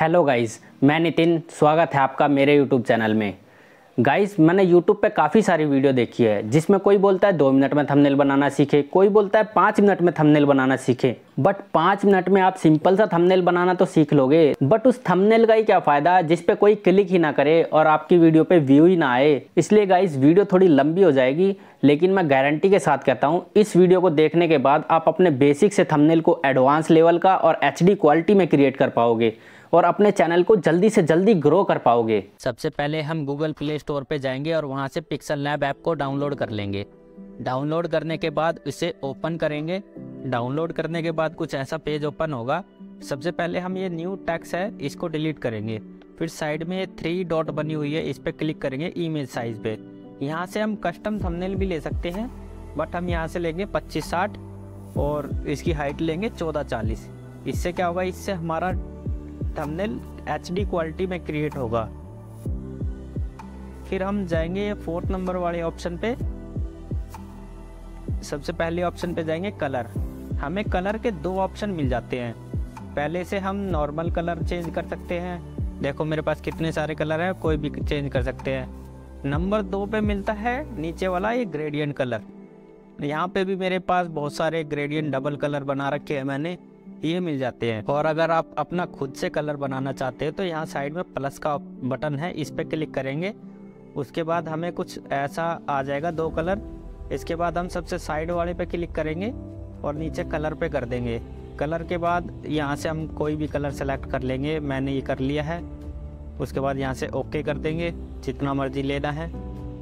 Hello guys मैं नितिन, स्वागत है आपका मेरे यूट्यूब चैनल में। गाइस मैंने यूट्यूब पे काफ़ी सारी वीडियो देखी है, जिसमें कोई बोलता है, दो मिनट में थंबनेल बनाना सीखे। कोई बोलता है, पाँच मिनट में थंबनेल बनाना सीखे। बट पाँच मिनट में आप सिंपल सा थंबनेल बनाना तो सीख लोगे। बट उस थंबनेल का ही क्या फ़ायदा? जिस पे कोई क्लिक ही ना करे और आपकी वीडियो पे व्यू ही ना आए। इसलिए गाइस वीडियो थोड़ी लंबी हो जाएगी, लेकिन मैं गारंटी के साथ कहता हूँ, इस वीडियो को देखने के बाद आप अपने बेसिक से थंबनेल को एडवांस लेवल का और एचडी क्वालिटी में क्रिएट कर पाओगे और अपने चैनल को जल्दी से जल्दी ग्रो कर पाओगे। सबसे पहले हम गूगल प्ले स्टोर पे जाएँगे और वहाँ से पिक्सल लैब ऐप को डाउनलोड कर लेंगे। डाउनलोड करने के बाद इसे ओपन करेंगे। डाउनलोड करने के बाद कुछ ऐसा पेज ओपन होगा। सबसे पहले हम ये न्यू टैक्स है, इसको डिलीट करेंगे। फिर साइड में थ्री डॉट बनी हुई है, इस पर क्लिक करेंगे इमेज साइज़ पे। यहाँ से हम कस्टम थंबनेल भी ले सकते हैं बट हम यहाँ से लेंगे पच्चीस साठ और इसकी हाइट लेंगे चौदह चालीस। इससे क्या होगा, इससे हमारा थंबनेल एच क्वालिटी में क्रिएट होगा। फिर हम जाएँगे फोर्थ नंबर वाले ऑप्शन पे। सबसे पहले ऑप्शन पे जाएँगे कलर हमें कलर के दो ऑप्शन मिल जाते हैं. पहले से हम नॉर्मल कलर चेंज कर सकते हैं. देखो मेरे पास कितने सारे कलर हैं, कोई भी चेंज कर सकते हैं. नंबर दो पे मिलता है नीचे वाला ये ग्रेडियंट कलर यहाँ पे भी मेरे पास बहुत सारे ग्रेडियंट डबल कलर बना रखे हैं मैंने. ये मिल जाते हैं. और अगर आप अपना खुद से कलर बनाना चाहते हैं तो यहाँ साइड में प्लस का बटन है, इस पर क्लिक करेंगे. उसके बाद हमें कुछ ऐसा आ जाएगा दो कलर इसके बाद हम सबसे साइड वाले पे क्लिक करेंगे और नीचे कलर पे कर देंगे। कलर के बाद यहाँ से हम कोई भी कलर सेलेक्ट कर लेंगे। मैंने ये कर लिया है। उसके बाद यहाँ से ओके कर देंगे। जितना मर्ज़ी लेना है।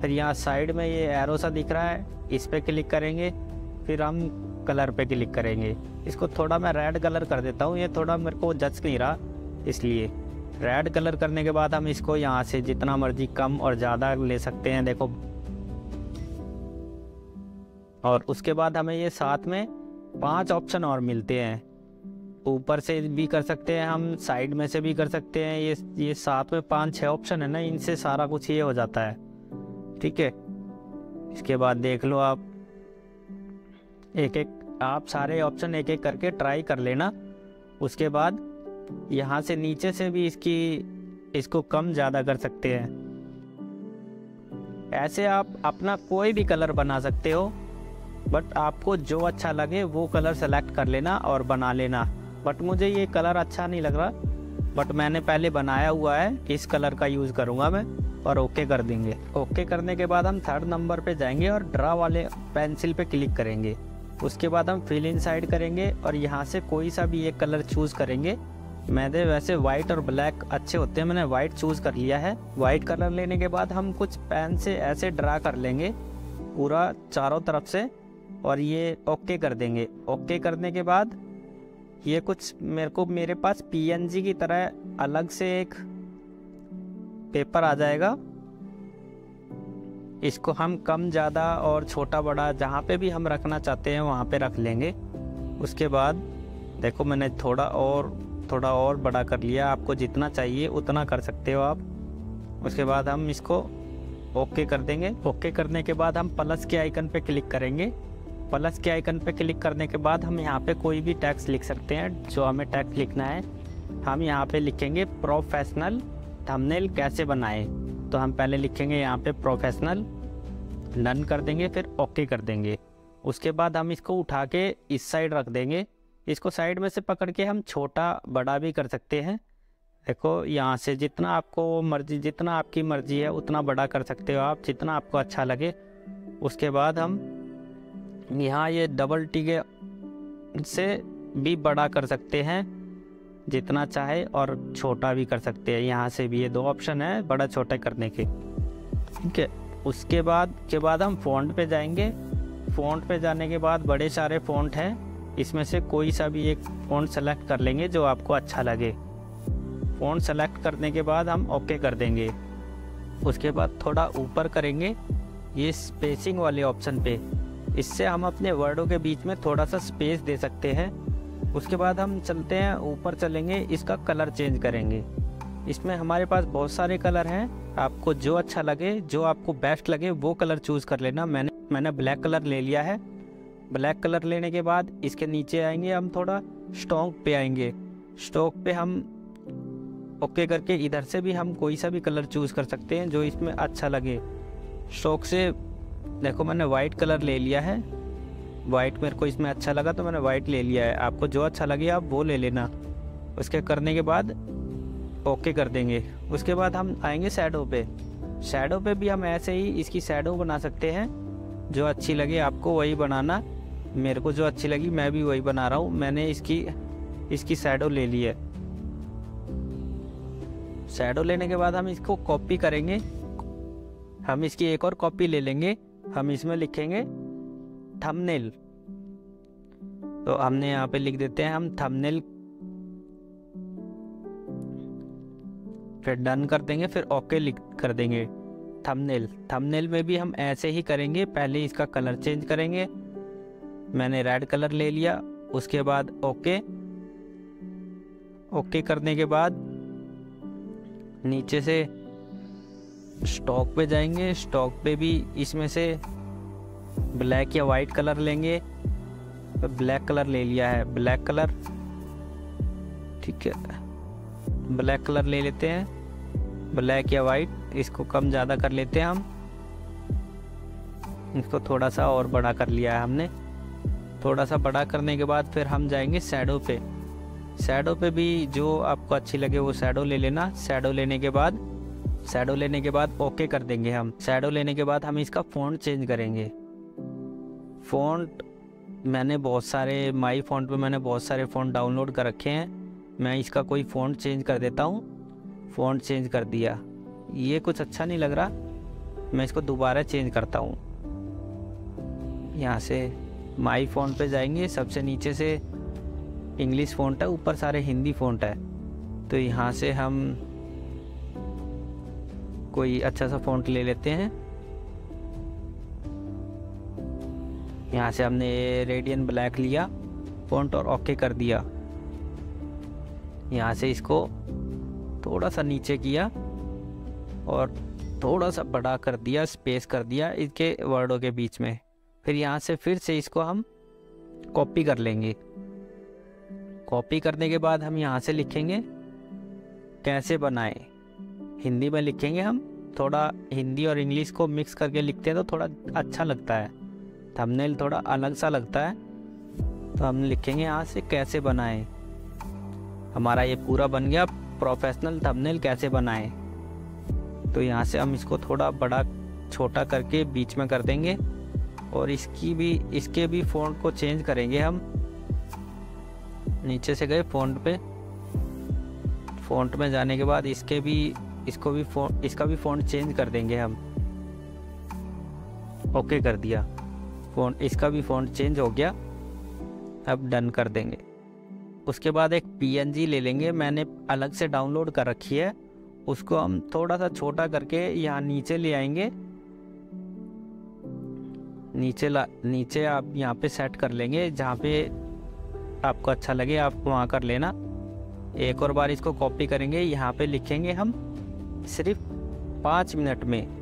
फिर यहाँ साइड में ये एरो सा दिख रहा है। इस पर क्लिक करेंगे। फिर हम कलर पे क्लिक करेंगे। इसको थोड़ा मैं रेड कलर कर देता हूँ। ये थोड़ा मेरे को जच नहीं रहा, इसलिए। रेड कलर करने के बाद हम इसको यहाँ से जितना मर्ज़ी कम और ज़्यादा ले सकते हैं। देखो और उसके बाद हमें ये साथ में पाँच ऑप्शन और मिलते हैं। ऊपर से भी कर सकते हैं, हम साइड में से भी कर सकते हैं। ये ये साथ में पाँच, छह ऑप्शन है ना, इनसे सारा कुछ ये हो जाता है। ठीक है? इसके बाद देख लो आप। एक एक, आप सारे ऑप्शन एक एक करके ट्राई कर लेना। उसके बाद यहाँ से नीचे से भी इसकी, इसको कम ज़्यादा कर सकते हैं। ऐसे आप अपना कोई भी कलर बना सकते हो। बट आपको जो अच्छा लगे, वो कलर सेलेक्ट कर लेना और बना लेना। बट मुझे ये कलर अच्छा नहीं लग रहा। बट मैंने पहले बनाया हुआ है इस कलर का यूज़ करूँगा मैं और ओके कर देंगे। ओके करने के बाद हम थर्ड नंबर पे जाएँगे और ड्रा वाले पेंसिल पे क्लिक करेंगे। उसके बाद हम फिल इन साइड करेंगे और यहाँ से कोई सा भी एक कलर चूज़ करेंगे। मैंने वैसे वाइट और ब्लैक अच्छे होते हैं, मैंने वाइट चूज़ कर लिया है। वाइट कलर लेने के बाद हम कुछ पेन से ऐसे ड्रा कर लेंगे। पूरा चारों तरफ़ से। और ये ओके कर देंगे। ओके करने के बाद ये कुछ मेरे को, मेरे पास पीएनजी की तरह अलग से एक पेपर आ जाएगा। इसको हम कम, ज़्यादा और छोटा, बड़ा जहाँ पे भी हम रखना चाहते हैं, वहाँ पे रख लेंगे। उसके बाद देखो, मैंने थोड़ा और थोड़ा और बड़ा कर लिया। आपको जितना चाहिए उतना कर सकते हो आप। उसके बाद हम इसको ओके कर देंगे। ओके करने के बाद हम प्लस के आइकन पे क्लिक करेंगे। प्लस के आइकन पे क्लिक करने के बाद हम यहाँ पे कोई भी टैक्स लिख सकते हैं, जो हमें टैक्स लिखना है। हम यहाँ पे लिखेंगे प्रोफेशनल थंबनेल कैसे बनाए। तो हम पहले लिखेंगे यहाँ पे प्रोफेशनल, डन कर देंगे, फिर ओके कर देंगे। उसके बाद हम इसको उठा के इस साइड रख देंगे। इसको साइड में से पकड़ के हम छोटा बड़ा भी कर सकते हैं। देखो, यहाँ से जितना आपको मर्ज़ी, जितना आपकी मर्ज़ी है, उतना बड़ा कर सकते हो आप, जितना आपको अच्छा लगे। उसके बाद हम यहाँ ये डबल टी के से भी बड़ा कर सकते हैं, जितना चाहे और छोटा भी कर सकते हैं। यहाँ से भी ये दो ऑप्शन है, बड़ा छोटा करने के। ठीक है, उसके बाद, के बाद हम फ़ॉन्ट पे जाएँगे। फ़ॉन्ट पे जाने के बाद बड़े सारे फ़ॉन्ट हैं। इसमें से कोई सा भी एक फ़ॉन्ट सेलेक्ट कर लेंगे जो आपको अच्छा लगे। फ़ॉन्ट सेलेक्ट करने के बाद हम ओके कर देंगे। उसके बाद थोड़ा ऊपर करेंगे, ये स्पेसिंग वाले ऑप्शन पे। इससे हम अपने वर्डों के बीच में थोड़ा सा स्पेस दे सकते हैं। उसके बाद हम चलते हैं, ऊपर चलेंगे, इसका कलर चेंज करेंगे। इसमें हमारे पास बहुत सारे कलर हैं। आपको जो अच्छा लगे, जो आपको बेस्ट लगे, वो कलर चूज़ कर लेना। मैंने मैंने ब्लैक कलर ले लिया है। ब्लैक कलर लेने के बाद इसके नीचे आएँगे, हम थोड़ा स्टॉक पे आएँगे। स्टॉक पे हम ओके करके इधर से भी हम कोई सा भी कलर चूज़ कर सकते हैं, जो इसमें अच्छा लगे। शौक से देखो, मैंने वाइट कलर ले लिया है। वाइट मेरे को इसमें अच्छा लगा तो मैंने वाइट ले लिया है। आपको जो अच्छा लगे, आप वो ले लेना। उसके करने के बाद ओके कर देंगे। उसके बाद हम आएँगे सैडो पे। शेडो पे भी हम ऐसे ही इसकी शेडो बना सकते हैं। जो अच्छी लगे, आपको वही बनाना। मेरे को जो अच्छी लगी, मैं भी वही बना रहा हूँ। मैंने इसकी इसकी शैडो ले ली है। शेडो लेने के बाद हम इसको कॉपी करेंगे। हम इसकी एक और कॉपी ले लेंगे। हम इसमें लिखेंगे थंबनेल तो हमने यहाँ पे लिख देते हैं हम थंबनेल फिर डन कर देंगे, फिर ओके लिख कर देंगे थंबनेल थंबनेल में भी हम ऐसे ही करेंगे, पहले इसका कलर चेंज करेंगे। मैंने रेड कलर ले लिया, उसके बाद ओके ओके करने के बाद नीचे से स्टॉक पे जाएँगे, स्टॉक पे भी इसमें से ब्लैक या वाइट कलर लेंगे। तो ब्लैक कलर ले लिया है, ब्लैक कलर। ठीक है, ब्लैक कलर ले लेते हैं, ब्लैक या वाइट, इसको कम ज़्यादा कर लेते हैं हम। इसको थोड़ा सा और बड़ा कर लिया है हमने। थोड़ा सा बड़ा करने के बाद फिर हम जाएँगे सैडो पे। सैडो पे भी जो आपको अच्छी लगे वो सैडो ले लेना। सैडो लेने के बाद सैडो लेने के बाद ओके कर देंगे हम। सैडो लेने के बाद हम इसका फ़ॉन्ट चेंज करेंगे। फ़ॉन्ट मैंने बहुत सारे माई फ़ॉन्ट पे मैंने बहुत सारे फ़ॉन्ट डाउनलोड कर रखे हैं। मैं इसका कोई फ़ॉन्ट चेंज कर देता हूँ। फ़ॉन्ट चेंज कर दिया। ये कुछ अच्छा नहीं लग रहा। मैं इसको दोबारा चेंज करता हूँ। यहाँ से माई फ़ोन पे जाएँगे। सबसे नीचे से इंग्लिश फ़ॉन्ट है। ऊपर सारे हिंदी फ़ॉन्ट है। तो यहाँ से हम कोई अच्छा सा फ़ॉन्ट ले लेते हैं। यहाँ से हमने रेडियन ब्लैक लिया फ़ॉन्ट और ओके कर दिया। यहाँ से इसको थोड़ा सा नीचे किया और थोड़ा सा बड़ा कर दिया स्पेस कर दिया इसके वर्डों के बीच में। फिर यहाँ से फिर से इसको हम कॉपी कर लेंगे। कॉपी करने के बाद हम यहाँ से लिखेंगे, कैसे बनाए? हिंदी में लिखेंगे हम, थोड़ा हिंदी और इंग्लिश को मिक्स करके लिखते हैं तो थोड़ा अच्छा लगता है। थंबनेल थोड़ा अलग सा लगता है। तो हम लिखेंगे यहाँ से कैसे बनाएँ? हमारा ये पूरा बन गया प्रोफेशनल थंबनेल कैसे बनाएँ? तो यहाँ से हम इसको थोड़ा बड़ा, छोटा करके बीच में कर देंगे। और इसकी भी, इसके भी फ़ॉन्ट को चेंज करेंगे हम। नीचे से गए फ़ॉन्ट पे। फ़ॉन्ट में जाने के बाद इसके भी इसको भी फ़ोन इसका भी फ़ॉन्ट चेंज कर देंगे हम। ओके कर दिया। फ़ोन इसका भी फ़ॉन्ट चेंज हो गया। अब डन कर देंगे। उसके बाद एक पीएनजी ले लेंगे। मैंने अलग से डाउनलोड कर रखी है। उसको हम थोड़ा सा छोटा करके यहाँ नीचे ले आएँगे। नीचे ला नीचे आप यहाँ पे सेट कर लेंगे। जहाँ पे आपको अच्छा लगे, आप वहाँ कर लेना। एक और बार इसको कॉपी करेंगे। यहाँ पे लिखेंगे हम सिर्फ़ पाँच मिनट में।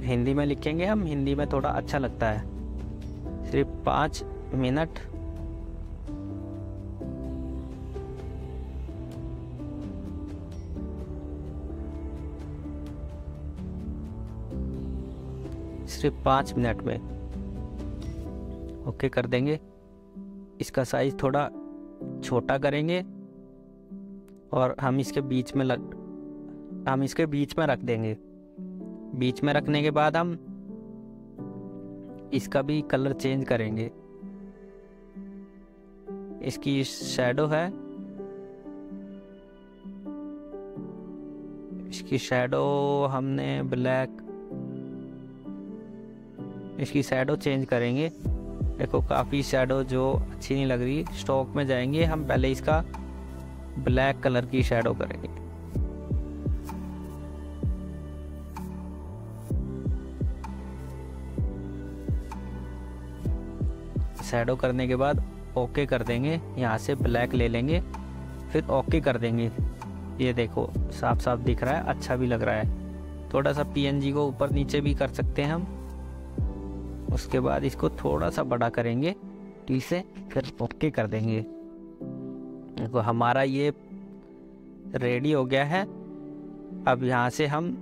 हिंदी में लिखेंगे हम, हिंदी में थोड़ा अच्छा लगता है। सिर्फ़ पाँच मिनट। सिर्फ़ पाँच मिनट में। ओके कर देंगे। इसका साइज़ थोड़ा छोटा करेंगे। और हम इसके बीच में लग, हम इसके बीच में रख देंगे। बीच में रखने के बाद हम इसका भी कलर चेंज करेंगे। इसकी शेडो है। इसकी शेडो हमने ब्लैक इसकी शेडो चेंज करेंगे। देखो, काफ़ी शेडो जो अच्छी नहीं लग रही। स्टॉक में जाएँगे हम, पहले इसका ब्लैक कलर की शेडो करेंगे। शेडो करने के बाद ओके कर देंगे, यहाँ से ब्लैक ले लेंगे, फिर ओके कर देंगे। ये देखो साफ़ साफ़ दिख रहा है अच्छा भी लग रहा है। थोड़ा सा पीएनजी को ऊपर नीचे भी कर सकते हैं हम। उसके बाद इसको थोड़ा सा बड़ा करेंगे टी से, फिर ओके कर देंगे। देखो, हमारा ये रेडी हो गया है। अब यहाँ से हम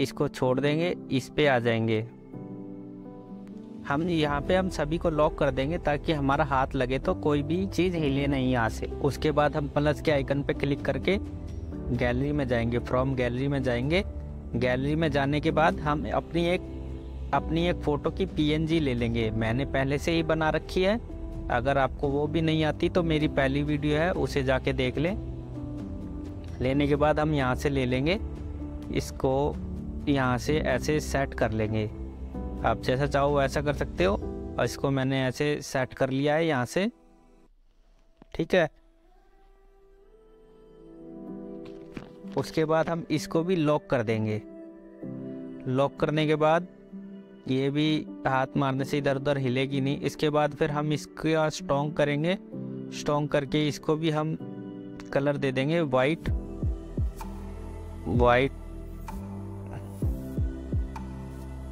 इसको छोड़ देंगे, इस पे आ जाएँगे। हम यहाँ पे हम सभी को लॉक कर देंगे ताकि हमारा हाथ लगे तो कोई भी चीज़ हिले नहीं यहाँ से। उसके बाद हम प्लस के आइकन पे क्लिक करके गैलरी में जाएँगे, फ्रॉम गैलरी में जाएँगे। गैलरी में जाने के बाद हम अपनी एक अपनी एक फ़ोटो की पीएनजी ले लेंगे। मैंने पहले से ही बना रखी है। अगर आपको वो भी नहीं आती तो मेरी पहली वीडियो है, उसे जाके देख लें। लेने के बाद हम यहाँ से ले लेंगे। इसको यहाँ से ऐसे सेट कर लेंगे। आप जैसा चाहो वैसा कर सकते हो। और इसको मैंने ऐसे सेट कर लिया है यहाँ से। ठीक है? उसके बाद हम इसको भी लॉक कर देंगे। लॉक करने के बाद ये भी हाथ मारने से इधर उधर हिलेगी नहीं। इसके बाद फिर हम इसका स्ट्रॉन्ग करेंगे। स्ट्रॉन्ग करके इसको भी हम कलर दे देंगे। वाइट वाइट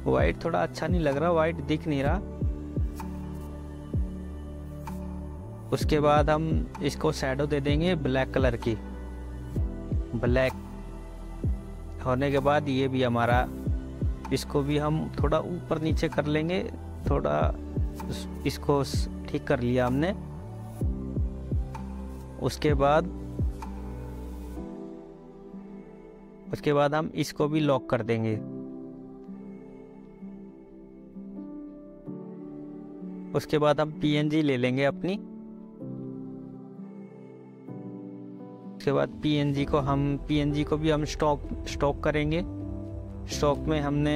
वाइट थोड़ा अच्छा नहीं लग रहा। वाइट दिख नहीं रहा। उसके बाद हम इसको शैडो दे देंगे ब्लैक कलर की। ब्लैक होने के बाद ये भी हमारा इसको भी हम थोड़ा ऊपर नीचे कर लेंगे, थोड़ा इसको ठीक कर लिया हमने। उसके बाद उसके बाद हम इसको भी लॉक कर देंगे। उसके बाद हम पीएनजी ले लेंगे अपनी। उसके बाद पीएनजी को हम पीएनजी को भी हम स्टॉक स्टॉक करेंगे। स्टॉक में हमने,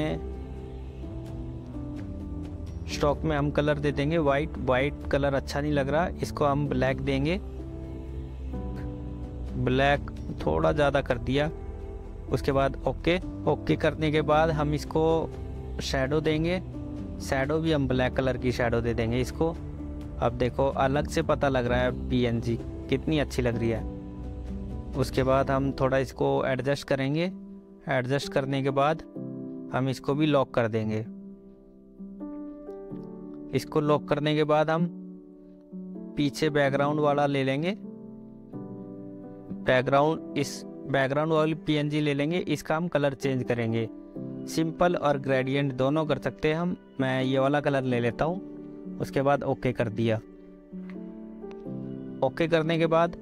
स्टॉक में हम कलर दे देंगे वाइट वाइट कलर अच्छा नहीं लग रहा, इसको हम ब्लैक देंगे। ब्लैक थोड़ा ज़्यादा कर दिया, उसके बाद ओके ओके करने के बाद हम इसको शेडो देंगे। शेडो भी हम ब्लैक कलर की शेडो दे देंगे इसको। अब देखो, अलग से पता लग रहा है पीएनजी कितनी अच्छी लग रही है। उसके बाद हम थोड़ा इसको एडजस्ट करेंगे। एडजस्ट करने के बाद हम इसको भी लॉक कर देंगे। इसको लॉक करने के बाद हम पीछे बैकग्राउंड वाला ले लेंगे। बैकग्राउंड इस बैकग्राउंड वाली पीएनजी ले लेंगे, इसका हम कलर चेंज करेंगे। सिंपल और ग्रेडियंट दोनों कर सकते हैं हम। मैं ये वाला कलर ले लेता हूँ। उसके बाद ओके कर दिया। ओके करने के बाद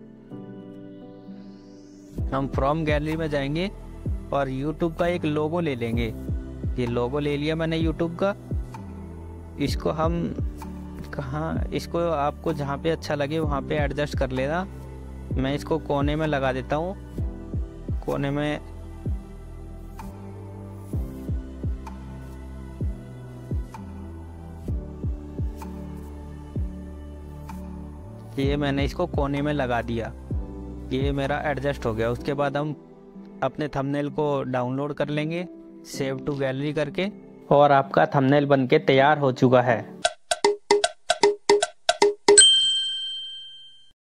हम फ्रॉम गैलरी में जाएँगे। और यूट्यूब का एक लोगो ले लेंगे। ये लोगो ले लिया मैंने यूट्यूब का। इसको हम कहाँ, इसको आपको जहाँ पे अच्छा लगे वहाँ पे एडजस्ट कर लेना। मैं इसको कोने में लगा देता हूँ। कोने में ये मैंने इसको कोने में लगा दिया। ये मेरा एडजस्ट हो गया। उसके बाद हम अपने थंबनेल को डाउनलोड कर लेंगे सेव टू गैलरी करके, और आपका थंबनेल बनके तैयार हो चुका है।